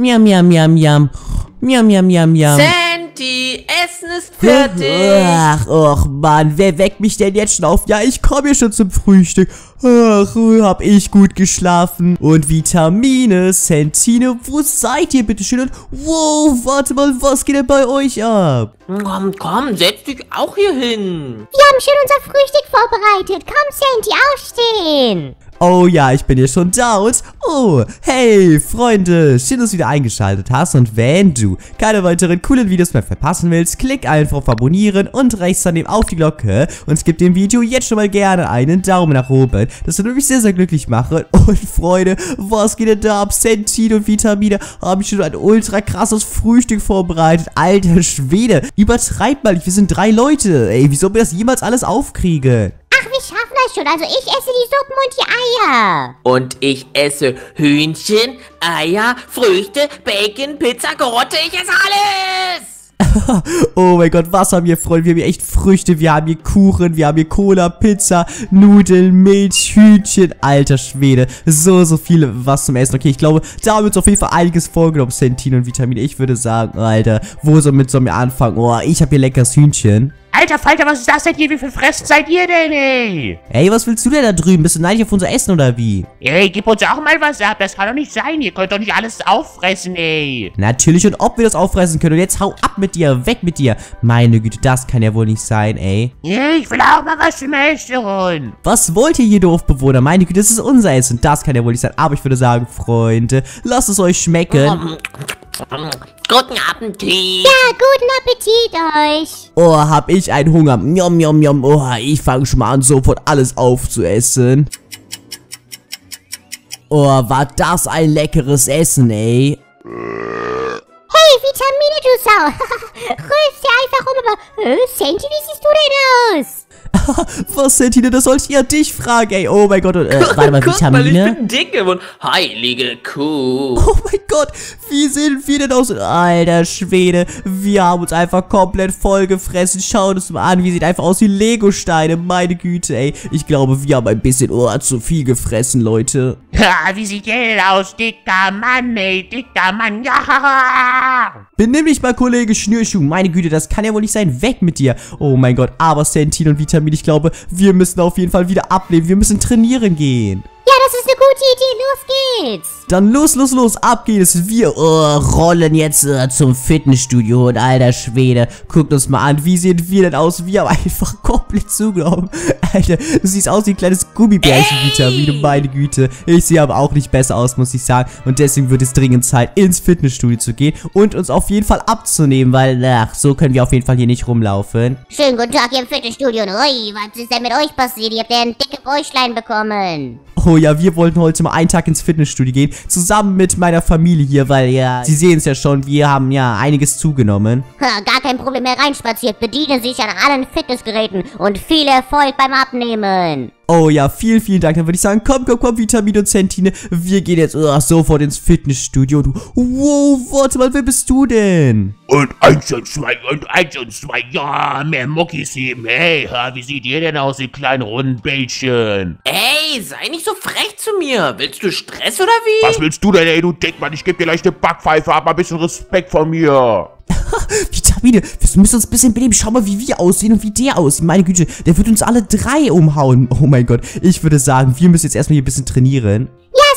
Miam, miam, miam, miam. Miam, miam, miam, miam. Sandy, Essen ist fertig. Ach, och Mann, wer weckt mich denn jetzt schon auf? Ja, ich komme ja schon zum Frühstück. Ach, hab ich gut geschlafen. Und Vitamine, Sentine, wo seid ihr bitte schön? Und, wow, warte mal, was geht denn bei euch ab? Komm, komm, setz dich auch hier hin. Wir haben schon unser Frühstück vorbereitet. Komm, Sandy, aufstehen. Oh ja, ich bin hier schon da und oh, hey Freunde, schön, dass du wieder eingeschaltet hast und wenn du keine weiteren coolen Videos mehr verpassen willst, klick einfach auf Abonnieren und rechts daneben auf die Glocke und gib dem Video jetzt schon mal gerne einen Daumen nach oben. Das würde mich sehr, sehr glücklich machen und Freunde, was geht denn da ab? Sentin und Vitamine haben schon ein ultra krasses Frühstück vorbereitet. Alter Schwede, übertreibt mal wir sind drei Leute. Ey, wie soll wir das jemals alles aufkriegen? Wir schaffen das schon. Also ich esse die Suppen und die Eier. Und ich esse Hühnchen, Eier, Früchte, Bacon, Pizza, Karotte, ich esse alles. oh mein Gott, was haben wir, Freunde? Wir haben hier echt Früchte, wir haben hier Kuchen, wir haben hier Cola, Pizza, Nudeln, Milch, Hühnchen. Alter Schwede, so, so viel was zum Essen. Okay, ich glaube, da haben wir uns auf jeden Fall einiges vorgenommen, Sentin und Vitamine. Ich würde sagen, Alter, wo soll mit sollen wir anfangen? Oh, ich habe hier leckeres Hühnchen. Alter Falter, was ist das denn hier? Wie viel Fressen seid ihr denn, ey? Ey, was willst du denn da drüben? Bist du neidisch auf unser Essen oder wie? Ey, gib uns auch mal was ab. Das kann doch nicht sein. Ihr könnt doch nicht alles auffressen, ey. Natürlich und ob wir das auffressen können. Und jetzt hau ab mit dir, weg mit dir. Meine Güte, das kann ja wohl nicht sein, ey. Ich will auch mal was zum Essen. Was wollt ihr hier, Dorfbewohner? Meine Güte, das ist unser Essen. Das kann ja wohl nicht sein. Aber ich würde sagen, Freunde, lasst es euch schmecken. Guten Appetit. Ja, guten Appetit euch. Oh, hab ich einen Hunger. Njom, njom, njom. Oh, ich fange schon mal an, sofort alles aufzuessen. Oh, war das ein leckeres Essen, ey. Hey, Vitamine, du Sau. Rülpst dir einfach um, aber... Äh, Sandy, wie Was, Sentine, das sollte ich ja dich fragen, ey. Oh mein Gott, und, äh, warte mal, Guck mal, ich Vitamine? bin dick geworden. Heilige Kuh. Oh mein Gott, wie sehen wir denn aus? Alter Schwede, wir haben uns einfach komplett vollgefressen. Schaut es mal an, wir sehen einfach aus wie Legosteine. Meine Güte, ey. Ich glaube, wir haben ein bisschen, oh, zu viel gefressen, Leute. Ha, wie sieht ihr denn aus? Dicker Mann, ey. Dicker Mann. Ja. Benimm dich mal, Kollege Schnürschuh. Meine Güte, das kann ja wohl nicht sein. Weg mit dir. Oh mein Gott, aber Sentin und Vitamin, ich glaube, wir müssen auf jeden Fall wieder abnehmen. Wir müssen trainieren gehen. Idee. Los geht's. Dann los, los, los, ab geht es. Wir oh, rollen jetzt äh, zum Fitnessstudio und alter Schwede, guckt uns mal an, wie sehen wir denn aus? Wir haben einfach komplett zugenommen. Alter, du siehst aus wie ein kleines Gummibärchen, Vitamine, meine Güte. Ich sehe aber auch nicht besser aus, muss ich sagen. Und deswegen wird es dringend Zeit, ins Fitnessstudio zu gehen und uns auf jeden Fall abzunehmen, weil, ach, so können wir auf jeden Fall hier nicht rumlaufen. Schönen guten Tag hier im Fitnessstudio. Ui, was ist denn mit euch passiert? Ihr habt ja ein dicke Bäuchlein bekommen. Oh ja, wir wollten heute mal einen Tag ins Fitnessstudio gehen, zusammen mit meiner Familie hier, weil ja, Sie sehen es ja schon, wir haben ja einiges zugenommen. Ha, gar kein Problem mehr reinspaziert. Bedienen sich an allen Fitnessgeräten und viel Erfolg beim Abnehmen. Oh ja, vielen, vielen Dank. Dann würde ich sagen, komm, komm, komm, Vitamin und Zentine. Wir gehen jetzt oh, sofort ins Fitnessstudio. Du, wow, warte mal, wer bist du denn? Und eins und zwei und eins und zwei. Ja, mehr Muckis heben. Hey, ha, wie sieht ihr denn aus, ihr kleinen runden Bällchen? Ey, sei nicht so frech zu mir. Willst du Stress oder wie? Was willst du denn, ey, du Dickmann? Ich geb dir gleich eine Backpfeife, hab mal ein bisschen Respekt von mir. Vitamine, wir müssen uns ein bisschen benehmen. Schau mal, wie wir aussehen und wie der aussieht. Meine Güte, der wird uns alle drei umhauen. Oh mein Gott, ich würde sagen, wir müssen jetzt erstmal hier ein bisschen trainieren.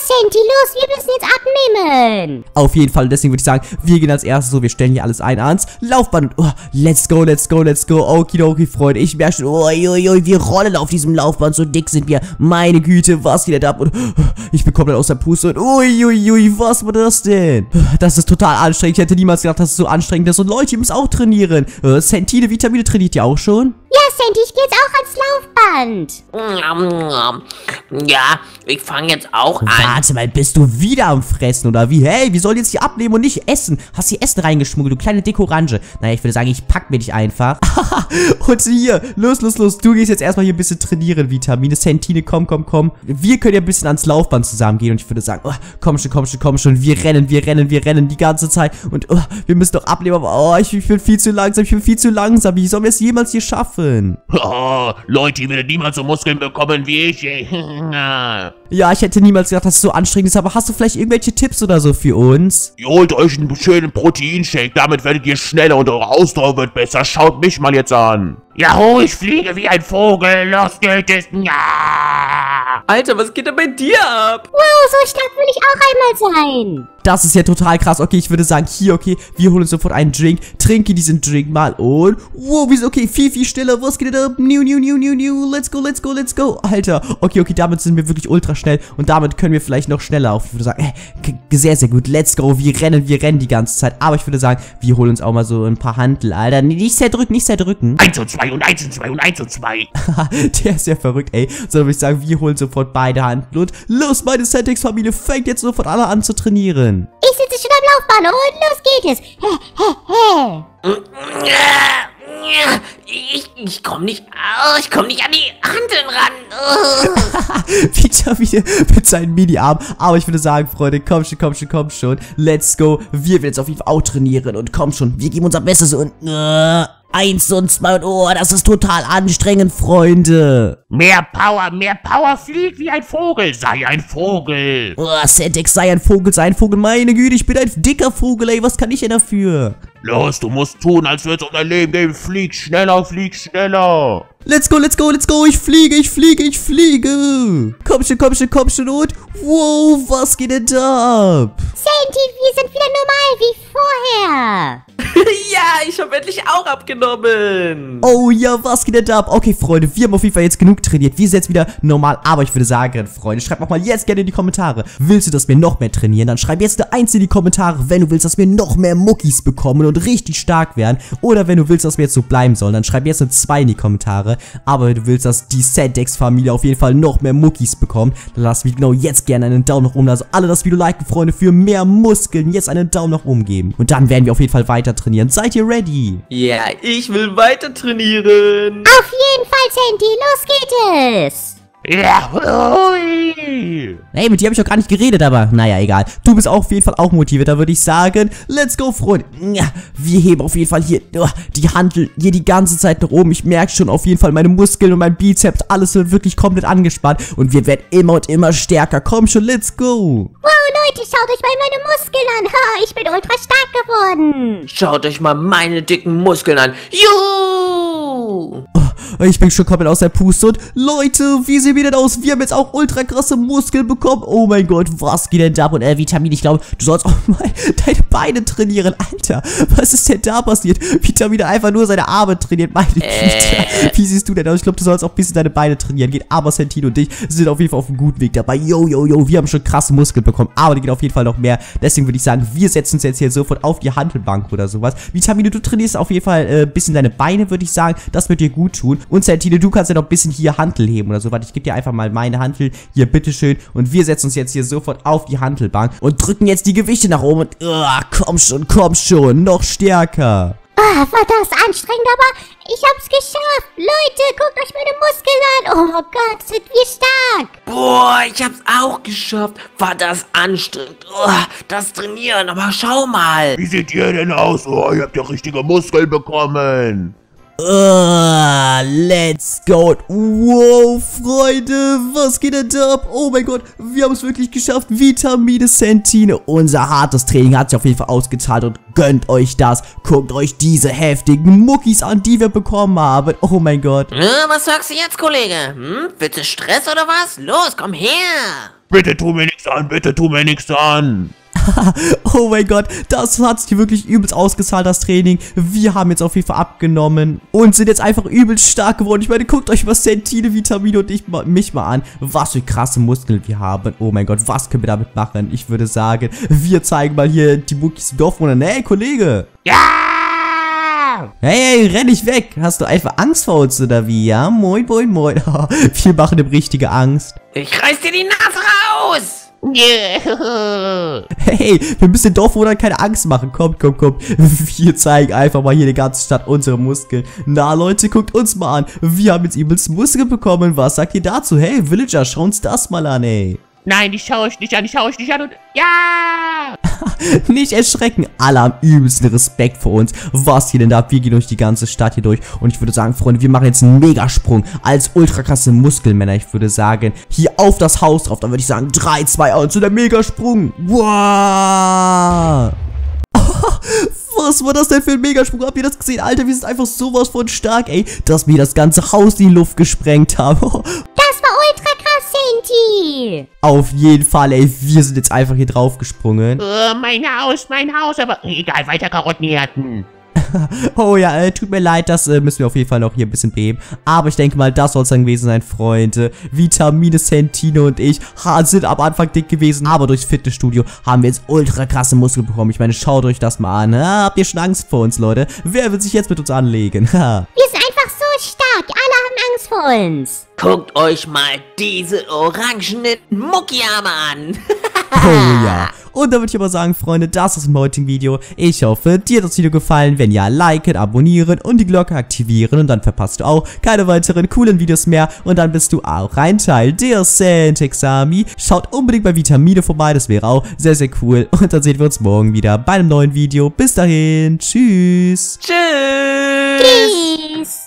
Ja, Sandy, los, wir müssen jetzt abnehmen. Auf jeden Fall, deswegen würde ich sagen, wir gehen als erstes so, wir stellen hier alles ein ans Laufband. Oh, let's go, let's go, let's go. Okidoki, Freunde, ich merke schon, ui, ui, ui, wir rollen auf diesem Laufband, so dick sind wir. Meine Güte, was geht da ab? Und oh, ich bin komplett aus der Puste und ui, ui, ui, was war das denn? Das ist total anstrengend, ich hätte niemals gedacht, dass es so anstrengend ist. Und Leute, ihr müsst auch trainieren. Äh, Sentine, Vitamine trainiert ihr auch schon? Ja, Sandy, ich gehe jetzt auch ans Laufband. Ja, ich fange jetzt auch an. Warte mal, bist du wieder am Fressen oder wie? Hey, wir sollen jetzt hier abnehmen und nicht essen. Hast hier Essen reingeschmuggelt, du kleine Dekorange. Naja, ich würde sagen, ich pack mir dich einfach. und hier, los, los, los. Du gehst jetzt erstmal hier ein bisschen trainieren, Vitamine. Sentine, komm, komm, komm. Wir können ja ein bisschen ans Laufband zusammen gehen und ich würde sagen, oh, komm schon, komm schon, komm schon. Wir rennen, wir rennen, wir rennen die ganze Zeit. Und oh, wir müssen doch abnehmen, aber oh, ich, ich bin viel zu langsam, ich bin viel zu langsam. Wie sollen wir es jemals hier schaffen? Oh, Leute, ihr werdet niemals so Muskeln bekommen wie ich. Ja, ich hätte niemals gedacht, dass es so anstrengend ist, aber hast du vielleicht irgendwelche Tipps oder so für uns? Ihr holt euch einen schönen Proteinshake, damit werdet ihr schneller und eure Ausdauer wird besser. Schaut mich mal jetzt an. Jaho, ich fliege wie ein Vogel. Los geht es. Ja. Alter, was geht denn bei dir ab? Wow, so stark will ich auch einmal sein. Das ist ja total krass. Okay, ich würde sagen, hier, okay, wir holen uns sofort einen Drink, trinke diesen Drink mal und, wow, wie okay, viel, viel schneller, was geht denn ab? New, new, new, new, new, let's go, let's go, let's go. Alter, okay, okay, damit sind wir wirklich ultra schnell und damit können wir vielleicht noch schneller auf. Ich würde sagen, äh, sehr, sehr gut, let's go, wir rennen, wir rennen die ganze Zeit, aber ich würde sagen, wir holen uns auch mal so ein paar Handel, Alter. Nicht sehr drücken, nicht sehr drücken. Eins und zwei und eins und zwei und eins und zwei. Der ist ja verrückt, ey. So würde ich sagen, wir holen sofort beide Handel und los, meine Setix-Familie fängt jetzt sofort alle an zu trainieren. Ich sitze schon am Laufbahn und los geht es. Ich, ich komm nicht, oh, ich komm nicht an die Handeln Oh. Vitamine mit seinen Mini-Arm. Aber ich würde sagen, Freunde, komm schon, komm schon, komm schon. Let's go. Wir werden jetzt auf jeden Fall auch trainieren. Und komm schon, wir geben unser Bestes. Und äh, eins und zwei und oh, das ist total anstrengend, Freunde. Mehr Power, mehr Power, flieg wie ein Vogel, sei ein Vogel. Oh, Sentex, sei ein Vogel, sei ein Vogel. Meine Güte, ich bin ein dicker Vogel, ey. Was kann ich denn dafür? Los, du musst tun, als würde es um dein Leben gehen. Flieg schneller, flieg schneller. Let's go, let's go, let's go. Ich fliege, ich fliege, ich fliege. Komm schon, komm schon, komm schon und... Wow, was geht denn da ab? Sandy, wir sind wieder normal wie vorher. ja, ich habe endlich auch abgenommen. Oh ja, was geht denn da ab? Okay, Freunde, wir haben auf jeden Fall jetzt genug trainiert. Wir sind jetzt wieder normal. Aber ich würde sagen, Freunde, schreibt noch mal jetzt gerne in die Kommentare. Willst du, dass wir noch mehr trainieren? Dann schreib jetzt eine Eins in die Kommentare, wenn du willst, dass wir noch mehr Muckis bekommen und richtig stark werden. Oder wenn du willst, dass wir jetzt so bleiben sollen, dann schreib jetzt eine 2 in die Kommentare. Aber wenn du willst, dass die Sandex-Familie auf jeden Fall noch mehr Muckis bekommt, dann lass mich genau jetzt gerne einen Daumen nach oben. Also alle das Video liken, Freunde, für mehr Muskeln. Jetzt einen Daumen nach oben geben. Und dann werden wir auf jeden Fall weiter trainieren. Seid ihr ready? Ja, ich will weiter trainieren. Auf jeden Fall, Sandy, los geht es. Jahui. Hey, mit dir habe ich doch gar nicht geredet, aber naja, egal. Du bist auf jeden Fall auch motiviert, da würde ich sagen, let's go, Freunde. Ja, Wir heben auf jeden Fall hier oh, die Handel hier die ganze Zeit nach oben. Ich merke schon auf jeden Fall meine Muskeln und mein Bizeps, alles wird wirklich komplett angespannt und wir werden immer und immer stärker. Komm schon, let's go. Wow, Leute, schaut euch mal meine Muskeln an. Ha, ich bin ultra stark geworden. Schaut euch mal meine dicken Muskeln an. Juhu! Ich bin schon komplett aus der Puste und Leute, wie sehen wir denn aus? Wir haben jetzt auch ultra krasse Muskeln bekommen. Oh mein Gott, was geht denn da? Und äh, Vitamin, ich glaube, du sollst auch mal deine Beine trainieren. Alter, was ist denn da passiert? Vitamin einfach nur seine Arme trainiert. Meine Güte. Wie siehst du denn aus? Ich glaube, du sollst auch ein bisschen deine Beine trainieren. Geht aber Santino und ich sind auf jeden Fall auf einem guten Weg dabei. Yo, yo, yo, wir haben schon krasse Muskeln bekommen. Aber die gehen auf jeden Fall noch mehr. Deswegen würde ich sagen, wir setzen uns jetzt hier sofort auf die Handelbank oder sowas. Vitamine, du trainierst auf jeden Fall ein äh, bisschen deine Beine, würde ich sagen. Das wird dir gut tun. Und Santino, du kannst ja noch ein bisschen hier Hantel heben oder so. Warte, ich gebe dir einfach mal meine Hantel. Hier, bitteschön. Und wir setzen uns jetzt hier sofort auf die Handelbank und drücken jetzt die Gewichte nach oben. Und, uh, komm schon, komm schon. Noch stärker. Ah, war das anstrengend, aber ich hab's geschafft. Leute, guckt euch meine Muskeln an. Oh Gott, sind wir stark. Boah, ich hab's auch geschafft. War das anstrengend. Oh, das Trainieren, aber schau mal. Wie seht ihr denn aus? Oh, ihr habt ja richtige Muskeln bekommen. Uh, let's go. Wow, Freunde, was geht denn da ab? Oh mein Gott, wir haben es wirklich geschafft. Vitamine Sentine. Unser hartes Training hat sich auf jeden Fall ausgezahlt und gönnt euch das. Guckt euch diese heftigen Muckis an, die wir bekommen haben. Oh mein Gott. Äh, was sagst du jetzt, Kollege? Hm? Bitte Stress oder was? Los, komm her. Bitte tu mir nichts an, bitte tu mir nichts an. oh mein Gott, das hat sich wirklich übelst ausgezahlt, das Training. Wir haben jetzt auf jeden Fall abgenommen und sind jetzt einfach übelst stark geworden. Ich meine, guckt euch was Sentine, Vitamine und ich, mich mal an. Was für krasse Muskeln wir haben. Oh mein Gott, was können wir damit machen? Ich würde sagen, wir zeigen mal hier die Muckis im Dorfwohner. Hey, Kollege. Ja! Hey, hey, renn nicht weg. Hast du einfach Angst vor uns oder wie? Ja, moin, moin, moin. wir machen ihm richtige Angst. Ich reiß dir die Nase raus. Hey, wir müssen den Dorfbewohnern keine Angst machen. Kommt, kommt, kommt. Wir zeigen einfach mal hier die ganze Stadt unsere Muskeln. Na, Leute, guckt uns mal an. Wir haben jetzt übelst Muskeln bekommen. Was sagt ihr dazu? Hey, Villager, schau uns das mal an, ey. Nein, die schaue ich nicht an, die schaue ich nicht an und... Ja! Nicht erschrecken, alle haben übelsten Respekt vor uns. Was hier denn da? Wir gehen durch die ganze Stadt hier durch. Und ich würde sagen, Freunde, wir machen jetzt einen Megasprung als ultra krasse Muskelmänner. Ich würde sagen, hier auf das Haus drauf. Dann würde ich sagen, 3, 2, 1 und der Megasprung. Wow! Was war das denn für ein Megasprung? Habt ihr das gesehen? Alter, wir sind einfach sowas von stark, ey, dass wir das ganze Haus in die Luft gesprengt haben. Das war ultra Senti. Auf jeden Fall, ey, wir sind jetzt einfach hier drauf gesprungen. Äh, mein Haus, mein Haus, aber egal, weiter Karotten ernten. Oh ja, äh, tut mir leid, das äh, müssen wir auf jeden Fall noch hier ein bisschen beheben. Aber ich denke mal, das soll es dann gewesen sein, Freunde. Vitamine, Sentino und ich ha, sind am Anfang dick gewesen. Aber durchs Fitnessstudio haben wir jetzt ultra krasse Muskeln bekommen. Ich meine, schaut euch das mal an. Ha, habt ihr schon Angst vor uns, Leute? Wer will sich jetzt mit uns anlegen? Ha. Wir sind einfach so stark. Vor uns. Guckt euch mal diese orangenen Muckiarme an. Oh ja. Und da würde ich aber sagen, Freunde, das ist im heutigen Video. Ich hoffe, dir hat das Video gefallen. Wenn ja, liken, abonnieren und die Glocke aktivieren. Und dann verpasst du auch keine weiteren coolen Videos mehr. Und dann bist du auch ein Teil der Santix Army. Schaut unbedingt bei Vitamine vorbei, das wäre auch sehr, sehr cool. Und dann sehen wir uns morgen wieder bei einem neuen Video. Bis dahin, tschüss. Tschüss. Tschüss.